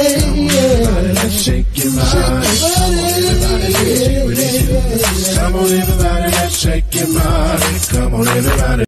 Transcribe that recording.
Everybody, let's shake your body. Come on, everybody, let's shake your body. Come on, everybody.